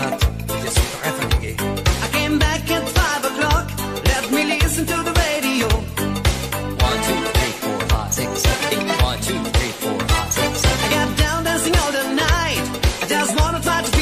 not, just forever gay. I came back at five o'clock, let me listen to the radio. One, two, three, four, five, six, seven, eight. One, two, three, four, five, six, seven. I got down dancing all the night. I just wanna try to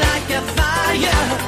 like a fire.